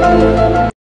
Thank you.